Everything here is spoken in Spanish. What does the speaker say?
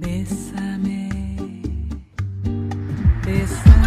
Bésame, bésame.